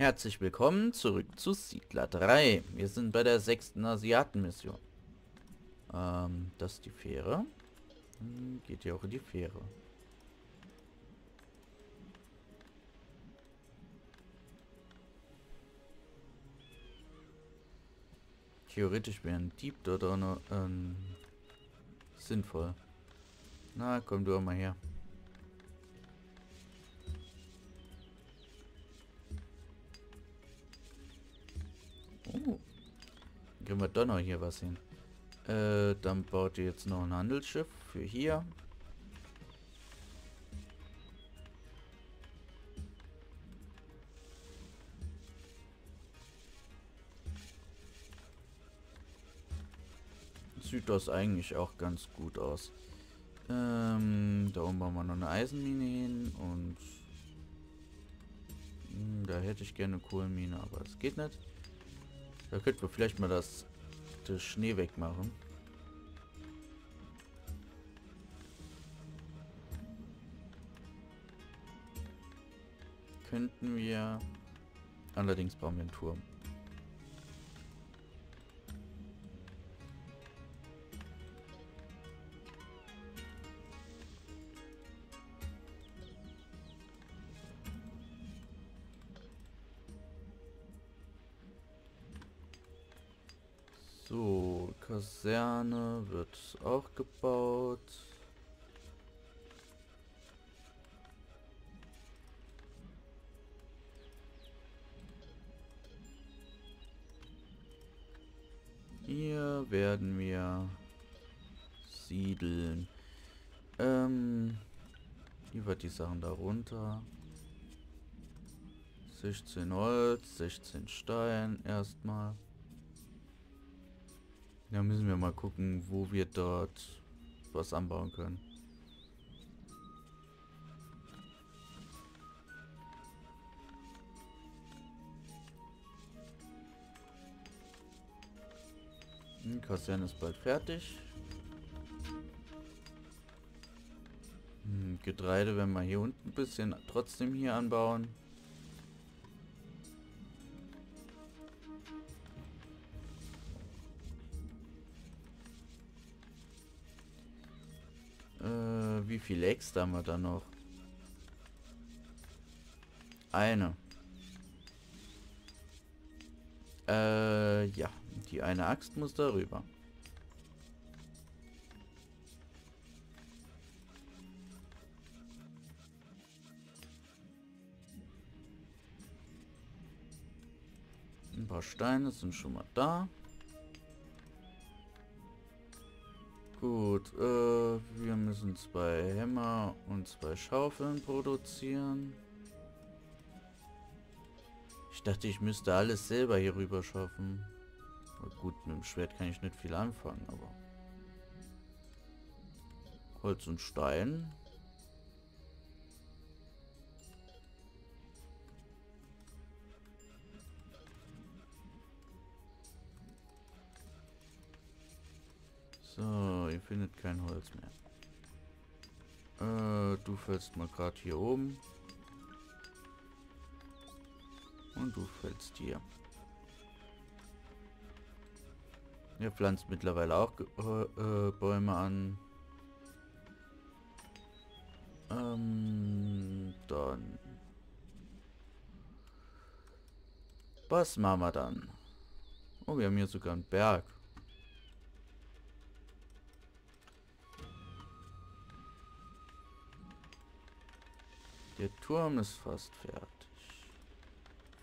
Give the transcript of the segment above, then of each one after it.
Herzlich willkommen zurück zu Siedler 3. Wir sind bei der sechsten Asiatenmission. Ähm, das ist die Fähre. Geht ja auch in die Fähre. Theoretisch wäre ein Dieb dort auch noch ähm, sinnvoll. Na, komm du auch mal her. Kriegen wir doch noch hier was hin. Äh, dann baut ihr jetzt noch ein Handelsschiff für hier. Sieht das eigentlich auch ganz gut aus. Ähm, da oben bauen wir noch eine Eisenmine hin und hm, da hätte ich gerne Kohlenmine, aber es geht nicht. Da könnten wir vielleicht mal das, das Schnee wegmachen. Könnten wir... Allerdings brauchen wir einen Turm. So, Kaserne wird auch gebaut. Hier werden wir siedeln. Ähm, hier wird die Sachen darunter. 16 Holz, 16 Stein erstmal. Da müssen wir mal gucken, wo wir dort was anbauen können. Hm, Kaserne ist bald fertig. Hm, Getreide werden wir hier unten ein bisschen trotzdem hier anbauen. Wie viele Eggs haben wir da noch? Eine. Äh, ja. Die eine Axt muss darüber. Ein paar Steine sind schon mal da. Gut, äh, wir müssen zwei Hämmer und zwei Schaufeln produzieren. Ich dachte, ich müsste alles selber hier rüber schaffen. Gut, mit dem Schwert kann ich nicht viel anfangen, aber... Holz und Stein. So, ihr findet kein Holz mehr. Äh, du fällst mal gerade hier oben. Und du fällst hier. Ihr pflanzt mittlerweile auch äh, äh, Bäume an. Ähm, dann. Was machen wir dann? Oh, wir haben hier sogar einen Berg. Der Turm ist fast fertig.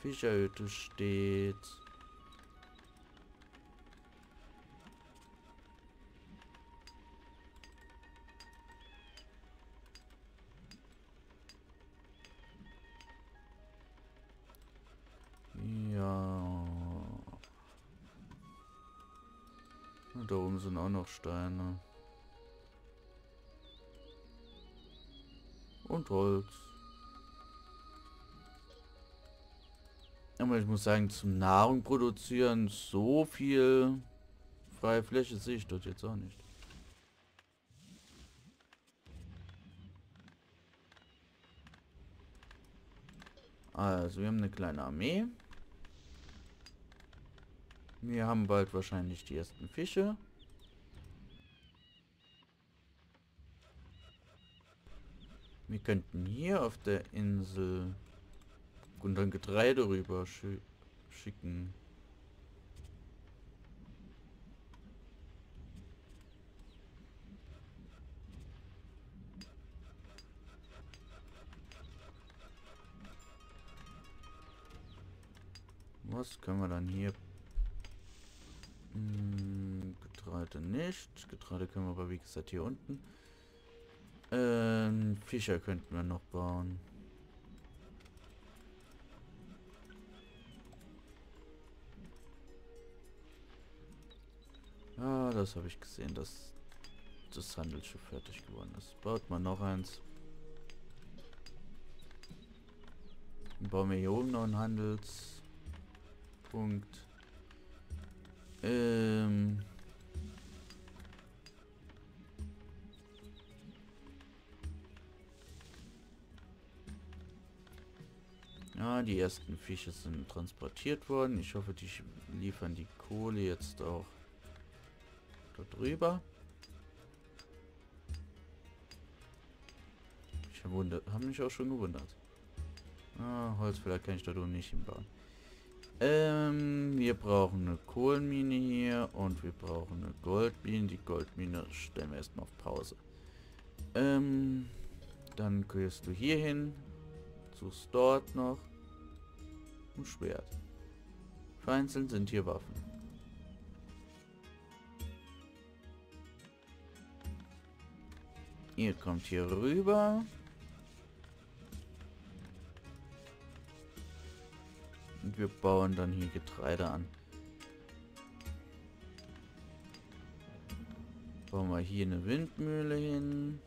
Fischerhütte steht. Ja. Da oben sind auch noch Steine. Und Holz. Aber ich muss sagen, zum Nahrung produzieren so viel freie Fläche sehe ich dort jetzt auch nicht. Also, wir haben eine kleine Armee. Wir haben bald wahrscheinlich die ersten Fische. Wir könnten hier auf der Insel und dann Getreide rüber schi schicken. Was können wir dann hier? Hm, Getreide nicht. Getreide können wir aber wie gesagt hier unten. Ähm, Fischer könnten wir noch bauen. Das habe ich gesehen, dass das Handelsschiff fertig geworden ist. Baut man noch eins. Bauen wir hier oben noch einen Handelspunkt. Ähm... Ja, die ersten Fische sind transportiert worden. Ich hoffe, die liefern die Kohle jetzt auch da drüber. Ich habe hab mich auch schon gewundert. Ah, Holzfäller kann ich da oben nicht hinbauen. Ähm, wir brauchen eine Kohlenmine hier und wir brauchen eine Goldmine. Die Goldmine stellen wir erstmal auf Pause. Ähm, dann gehst du hier hin, suchst dort noch ein Schwert. Vereinzelt sind hier Waffen. Ihr kommt hier rüber. Und wir bauen dann hier Getreide an. Bauen wir hier eine Windmühle hin.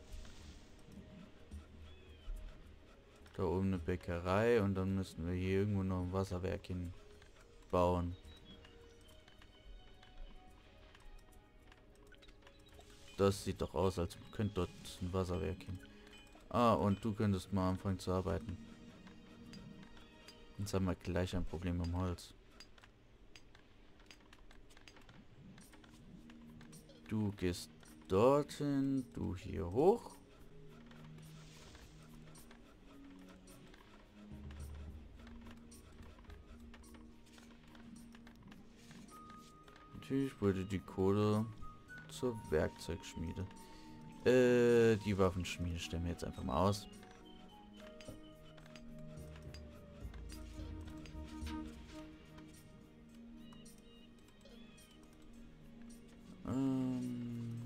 Da oben eine Bäckerei und dann müssen wir hier irgendwo noch ein Wasserwerk hinbauen. Das sieht doch aus, als könnte dort ein Wasserwerk hin. Ah, und du könntest mal anfangen zu arbeiten. Jetzt haben wir gleich ein Problem dem Holz. Du gehst dorthin, du hier hoch. Natürlich wurde die Kohle zur Werkzeugschmiede. Äh, die Waffenschmiede stellen wir jetzt einfach mal aus. Ähm,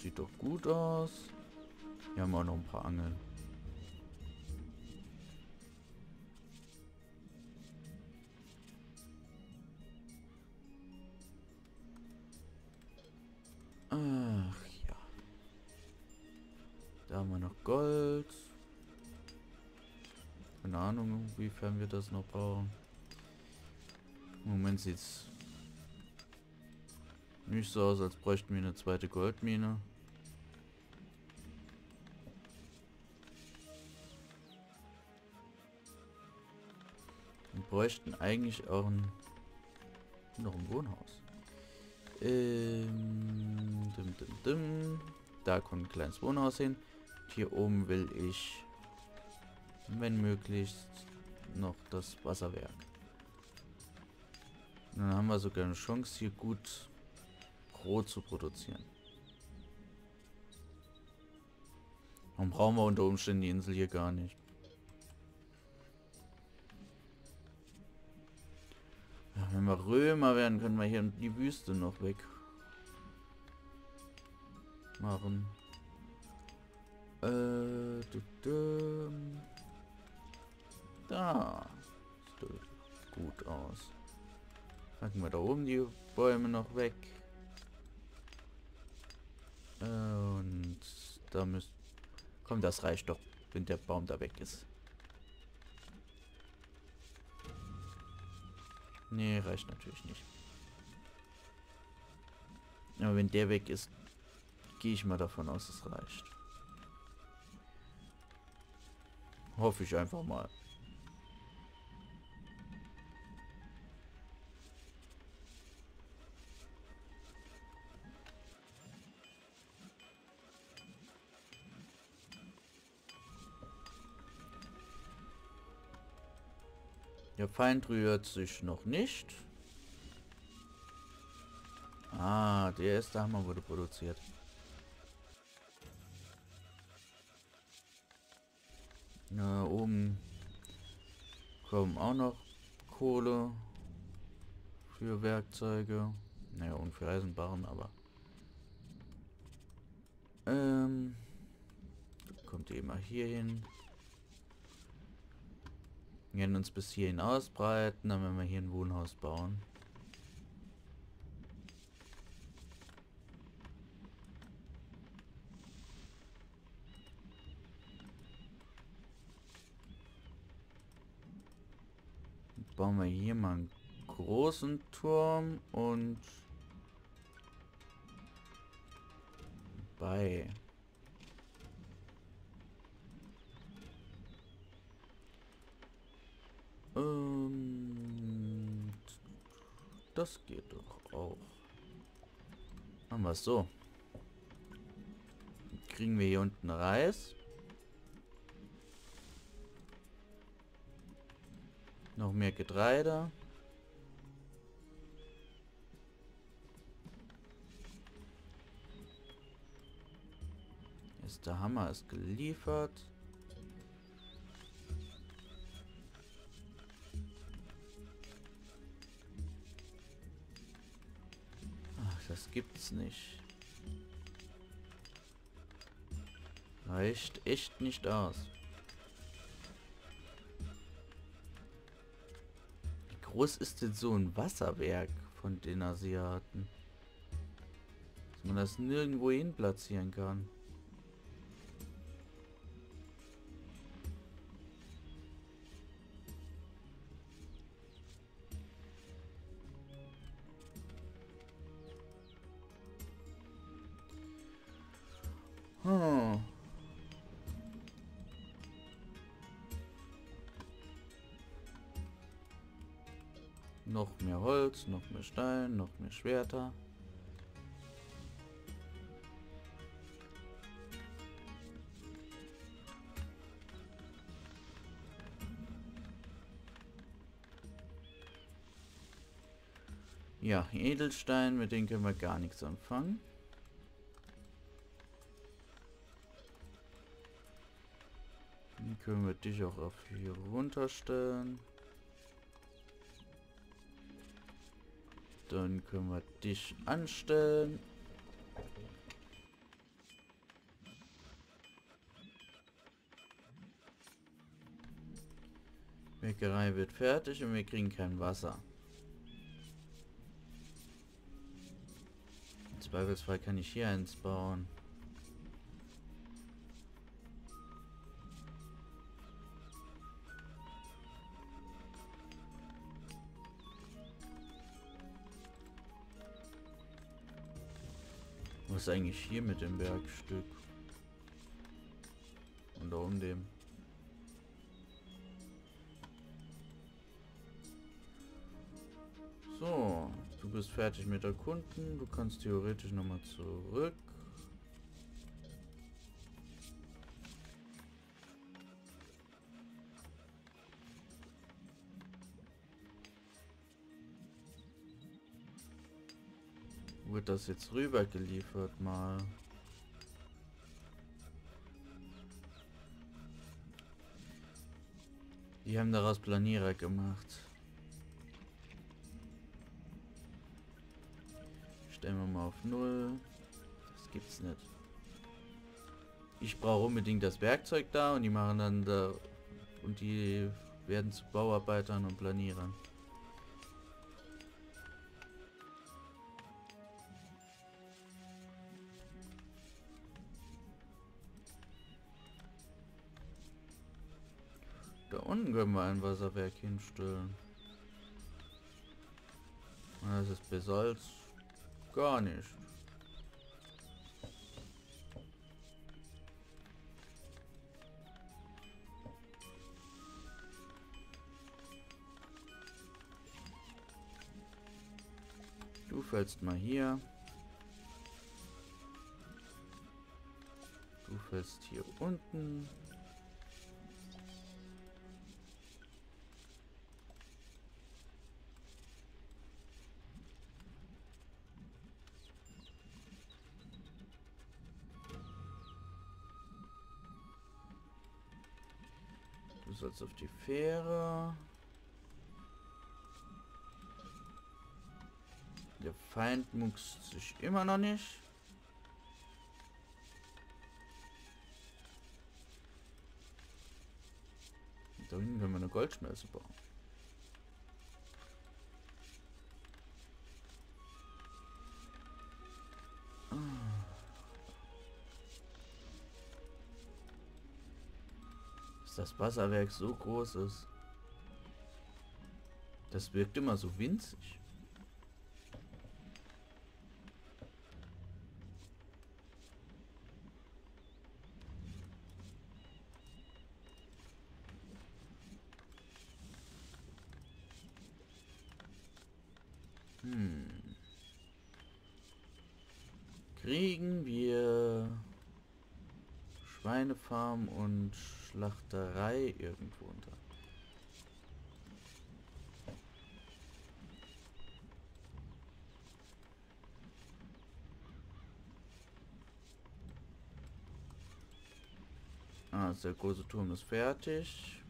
sieht doch gut aus. Hier haben wir auch noch ein paar Angeln. Inwiefern wir das noch brauchen. Im Moment sieht es nicht so aus, als bräuchten wir eine zweite Goldmine. Wir bräuchten eigentlich auch ein, noch ein Wohnhaus. Ähm, dim, dim, dim. Da kommt ein kleines Wohnhaus hin. Hier oben will ich, wenn möglich, noch das Wasserwerk. Und dann haben wir sogar eine Chance, hier gut Brot zu produzieren. Dann brauchen wir unter Umständen die Insel hier gar nicht. Ja, wenn wir Römer werden, können wir hier die Wüste noch weg machen. Äh, da. Sieht gut aus. Packen wir da oben die Bäume noch weg. Und da müsst... Komm, das reicht doch, wenn der Baum da weg ist. Nee, reicht natürlich nicht. Aber wenn der weg ist, gehe ich mal davon aus, es reicht. Hoffe ich einfach mal. Feind rührt sich noch nicht. Ah, der erste Hammer wurde produziert. Na, oben kommen auch noch Kohle für Werkzeuge. Naja, und für Eisenbahn, aber... Ähm... Kommt ihr immer hier hin. Wir werden uns bis hierhin ausbreiten, dann werden wir hier ein Wohnhaus bauen. bauen wir hier mal einen großen Turm und bei das geht doch auch. Machen wir es so. Kriegen wir hier unten Reis. Noch mehr Getreide. Ist der Hammer ist geliefert. Das gibt's nicht. Reicht echt nicht aus. groß ist denn so ein Wasserwerk von den Asiaten? Dass man das nirgendwo hin platzieren kann. Noch mehr Holz, noch mehr Stein, noch mehr Schwerter. Ja, Edelstein, mit denen können wir gar nichts anfangen. Dann können wir dich auch auf hier runterstellen. Dann können wir dich anstellen. Bäckerei wird fertig und wir kriegen kein Wasser. Im Zweifelsfall kann ich hier eins bauen. Ist eigentlich hier mit dem Bergstück? Und da um dem. So, du bist fertig mit erkunden. Du kannst theoretisch nochmal zurück. Wird das jetzt rüber geliefert mal? Die haben daraus Planierer gemacht. Stellen wir mal auf Null. Das gibt's nicht. Ich brauche unbedingt das Werkzeug da und die machen dann da und die werden zu Bauarbeitern und Planierern. Können wir ein Wasserwerk hinstellen. Das ist als gar nicht. Du fällst mal hier. Du fällst hier unten. Sollst auf die Fähre. Der Feind muckst sich immer noch nicht. Da hinten können wir eine Goldschmelze bauen. Wasserwerk so groß ist. Das wirkt immer so winzig. Hm. Kriegen wir Schweinefarm und Schlachterei irgendwo unter. Ah, der große Turm ist fertig.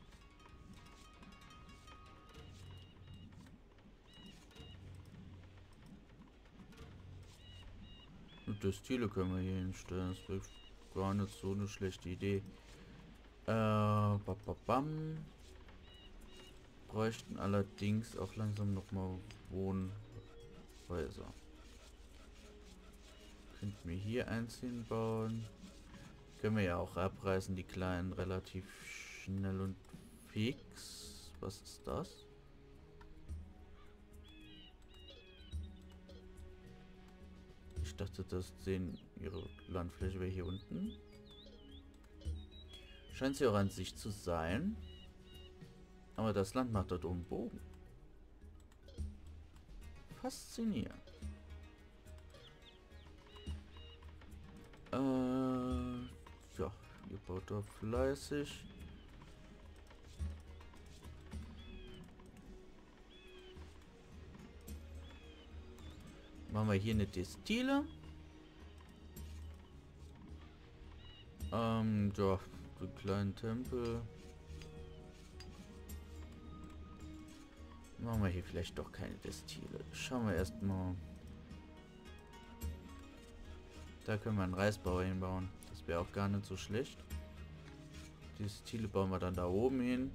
Und das Ziele können wir hier hinstellen. Das gar nicht so eine schlechte Idee. Äh, bam. Bräuchten allerdings auch langsam noch mal Wohnhäuser. Könnten wir hier eins hinbauen. Können wir ja auch abreißen, die kleinen relativ schnell und fix. Was ist das? Ich dachte, das sehen ihre Landfläche wäre hier unten. Scheint sie auch an sich zu sein. Aber das Land macht dort oben Bogen. Faszinierend. Äh, ja, ihr baut da fleißig. Machen wir hier eine Destille. Ähm, ja, den kleinen Tempel. Machen wir hier vielleicht doch keine Destile. Schauen wir erstmal. Da können wir einen Reisbauer hinbauen. Das wäre auch gar nicht so schlecht. Die Stile bauen wir dann da oben hin.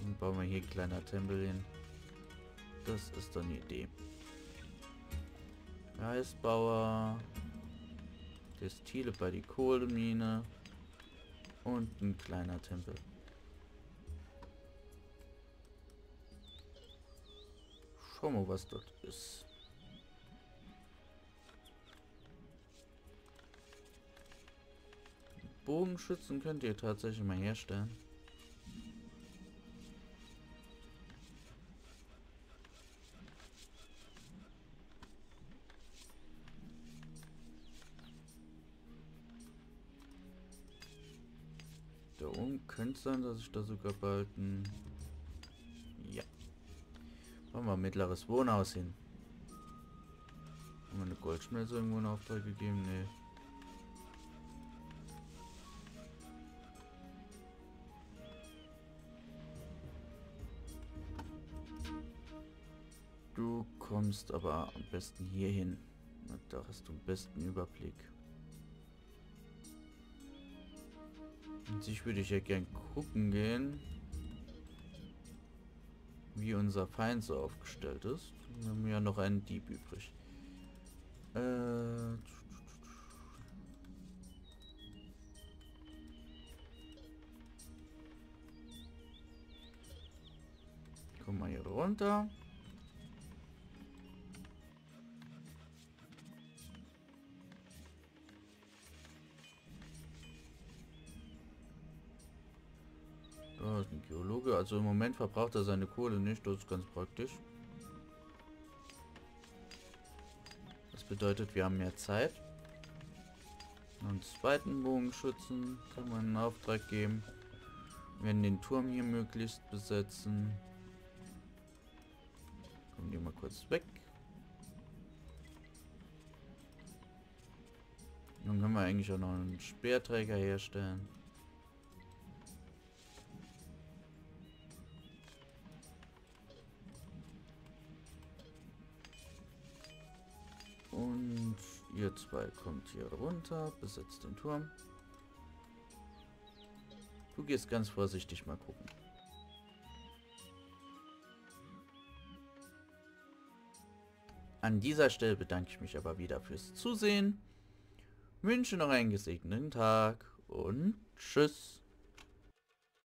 Und bauen wir hier ein kleiner Tempel hin. Das ist dann die Idee. Reisbauer. Destile bei die Kohlemine. Und ein kleiner Tempel. Schauen wir, was dort ist. Bogenschützen könnt ihr tatsächlich mal herstellen. Könnte sein, dass ich da sogar bald ein... Ja. Machen wir ein mittleres Wohnhaus hin. Haben wir eine Goldschmelze irgendwo in Auftrag gegeben? Nee. Du kommst aber am besten hier hin. Da hast du den besten Überblick. Sich würde ich ja gern gucken gehen, wie unser Feind so aufgestellt ist. Wir haben ja noch einen Dieb übrig. Äh, Komm mal hier runter. Also im Moment verbraucht er seine Kohle nicht. Das ist ganz praktisch. Das bedeutet, wir haben mehr Zeit. Und zweiten Bogenschützen kann man einen Auftrag geben. Wir werden den Turm hier möglichst besetzen. Kommen die mal kurz weg. Dann können wir eigentlich auch noch einen Speerträger herstellen. Ihr zwei kommt hier runter, besetzt den Turm. Du gehst ganz vorsichtig mal gucken. An dieser Stelle bedanke ich mich aber wieder fürs Zusehen. Wünsche noch einen gesegneten Tag und tschüss.